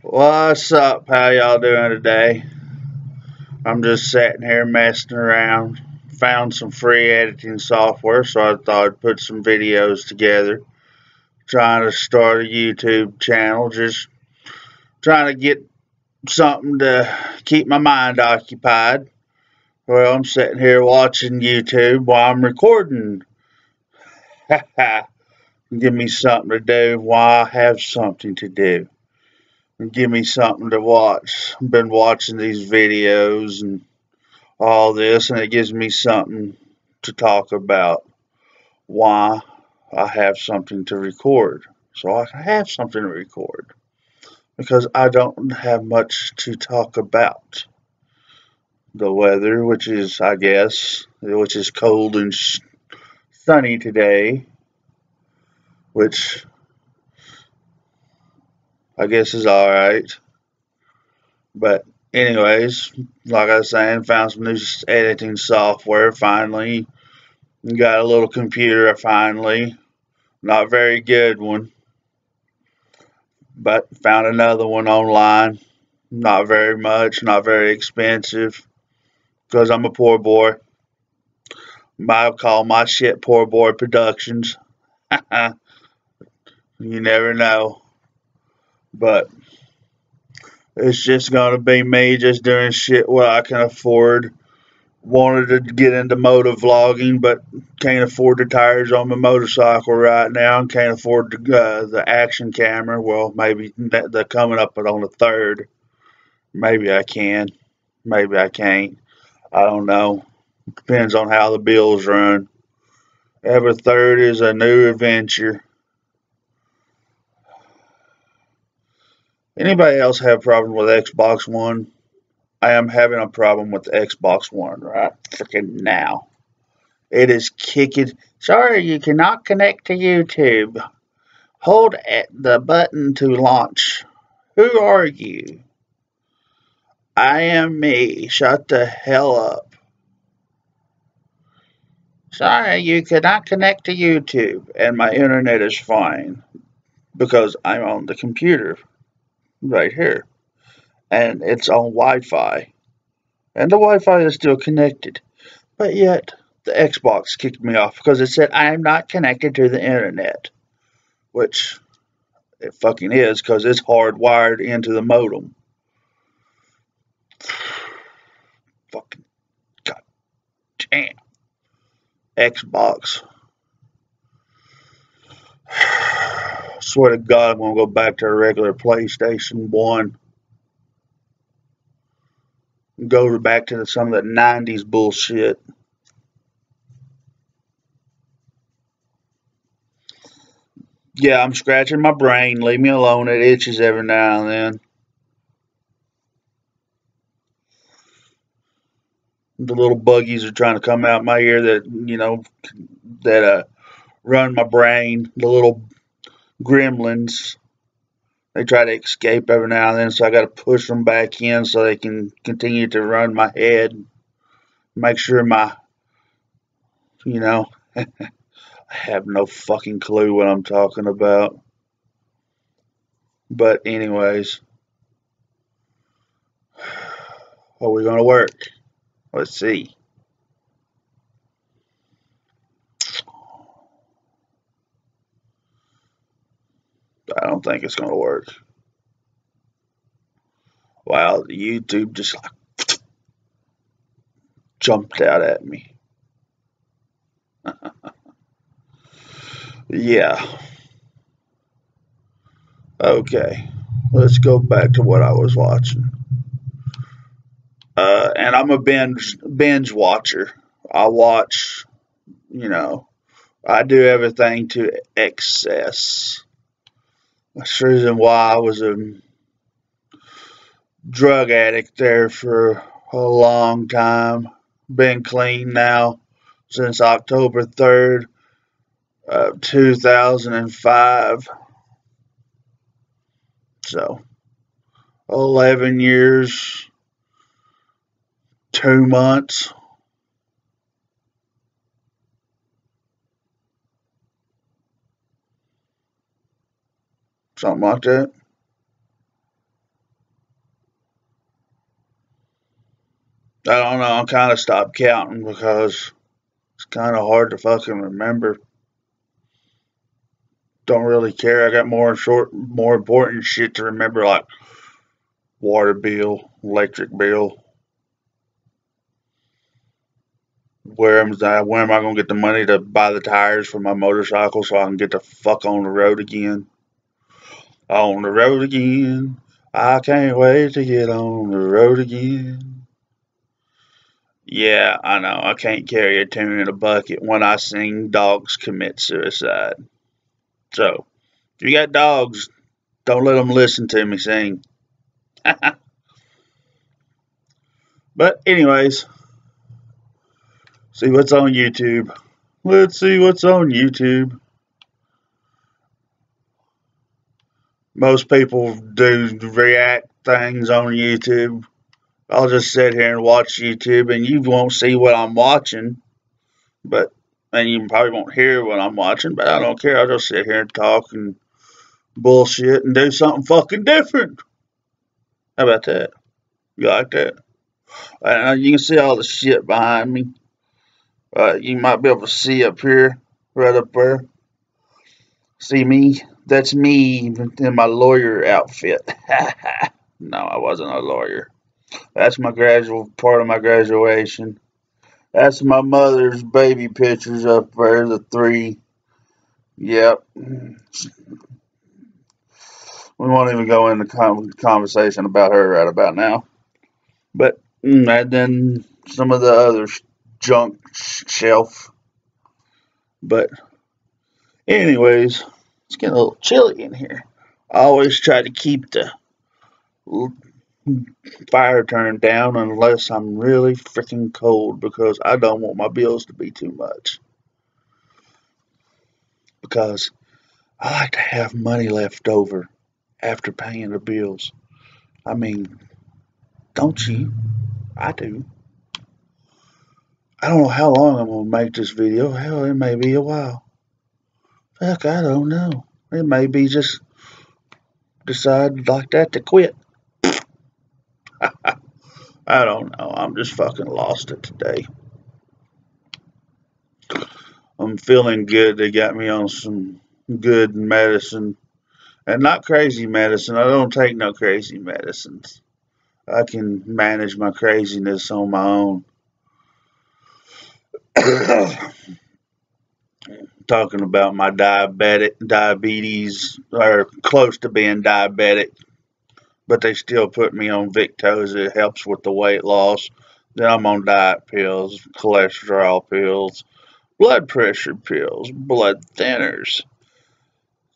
What's up? How y'all doing today? I'm just sitting here messing around. Found some free editing software, so I thought I'd put some videos together. Trying to start a YouTube channel, just trying to get something to keep my mind occupied. Well, I'm sitting here watching YouTube while I'm recording. Give me something to do while I have something to do give me something to watch. I've been watching these videos and all this, and it gives me something to talk about why I have something to record. So I have something to record because I don't have much to talk about. The weather, which is, I guess, which is cold and sunny today, which I guess is alright. But anyways, like I was saying, found some new editing software finally. Got a little computer finally. Not very good one. But found another one online. Not very much, not very expensive. Because I'm a poor boy. I'll call my shit Poor Boy Productions. you never know. But it's just to be me just doing shit what I can afford. Wanted to get into motor vlogging, but can't afford the tires on my motorcycle right now and can't afford the, uh, the action camera. Well, maybe they're coming up on the third. Maybe I can. Maybe I can't. I don't know. Depends on how the bills run. Every third is a new adventure. Anybody else have a problem with Xbox One? I am having a problem with Xbox One right freaking now. It is kicking. Sorry, you cannot connect to YouTube. Hold the button to launch. Who are you? I am me. Shut the hell up. Sorry, you cannot connect to YouTube, and my internet is fine because I'm on the computer right here. And it's on Wi-Fi. And the Wi-Fi is still connected. But yet, the Xbox kicked me off because it said, I am not connected to the internet. Which, it fucking is because it's hardwired into the modem. fucking, god damn. Xbox. Swear to God, I'm going to go back to a regular PlayStation 1. Go back to some of the 90s bullshit. Yeah, I'm scratching my brain. Leave me alone. It itches every now and then. The little buggies are trying to come out my ear that, you know, that uh, run my brain. The little gremlins. They try to escape every now and then, so I got to push them back in so they can continue to run my head. Make sure my, you know, I have no fucking clue what I'm talking about. But, anyways, are we going to work? Let's see. I don't think it's going to work. Wow, YouTube just like jumped out at me. yeah. Okay. Let's go back to what I was watching. Uh, and I'm a binge binge watcher. I watch, you know, I do everything to excess. That's the reason why I was a drug addict there for a long time. Been clean now since October 3rd of 2005. So, 11 years, two months. something like that. I don't know, I kind of stopped counting because it's kind of hard to fucking remember. Don't really care. I got more short, more important shit to remember, like water bill, electric bill. Where am I? Where am I gonna get the money to buy the tires for my motorcycle so I can get the fuck on the road again? On the road again. I can't wait to get on the road again. Yeah, I know. I can't carry a tune in a bucket when I sing Dogs Commit Suicide. So, if you got dogs, don't let them listen to me sing. but, anyways, see what's on YouTube. Let's see what's on YouTube. Most people do react things on YouTube. I'll just sit here and watch YouTube and you won't see what I'm watching. But and you probably won't hear what I'm watching, but I don't care. I'll just sit here and talk and bullshit and do something fucking different. How about that? You like that? Uh, you can see all the shit behind me. Uh, you might be able to see up here, right up there. See me? That's me in my lawyer outfit. no, I wasn't a lawyer. That's my gradual part of my graduation. That's my mother's baby pictures up there, the three. Yep. We won't even go into conversation about her right about now. But mm, and then some of the other junk shelf. But anyways, it's getting a little chilly in here. I always try to keep the fire turned down unless I'm really freaking cold because I don't want my bills to be too much. Because I like to have money left over after paying the bills. I mean, don't you? I do. I don't know how long I'm going to make this video. Hell, it may be a while. Fuck, I don't know. It may be just decide like that to quit. I don't know. I'm just fucking lost it today. I'm feeling good. They got me on some good medicine. And not crazy medicine. I don't take no crazy medicines. I can manage my craziness on my own. Talking about my diabetic diabetes or close to being diabetic but they still put me on Victoza. It helps with the weight loss. Then I'm on diet pills, cholesterol pills, blood pressure pills, blood thinners.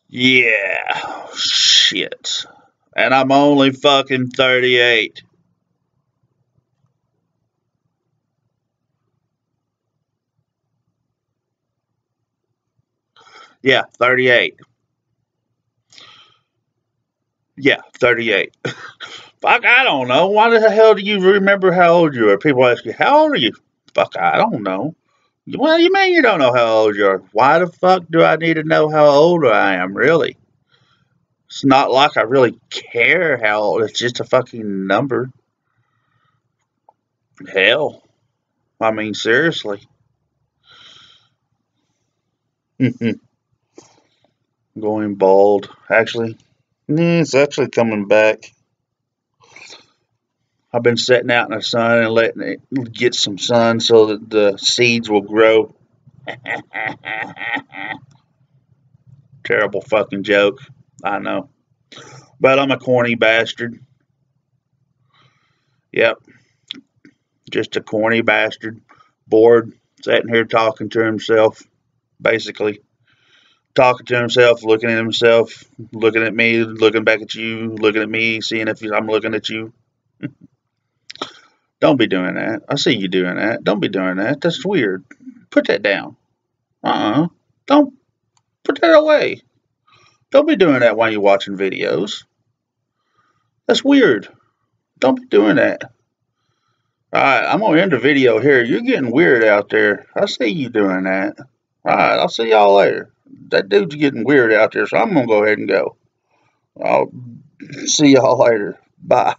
Yeah, shit. And I'm only fucking 38. Yeah, 38. Yeah, 38. Fuck, I don't know. Why the hell do you remember how old you are? People ask you, how old are you? Fuck, I don't know. Well, you mean you don't know how old you are? Why the fuck do I need to know how old I am, really? It's not like I really care how old. It's just a fucking number. Hell. I mean, seriously. Going bald. Actually, mm, it's actually coming back. I've been sitting out in the sun and letting it get some sun so that the seeds will grow. Terrible fucking joke. I know. But I'm a corny bastard. Yep. Just a corny bastard. Bored. Sitting here talking to himself. Basically talking to himself, looking at himself, looking at me, looking back at you, looking at me, seeing if I'm looking at you. Don't be doing that. I see you doing that. Don't be doing that. That's weird. Put that down. Uh-uh. Don't put that away. Don't be doing that while you're watching videos. That's weird. Don't be doing that. Alright, I'm going to end the video here. You're getting weird out there. I see you doing that. Alright, I'll see y'all later that dude's getting weird out there, so I'm going to go ahead and go. I'll see y'all later. Bye.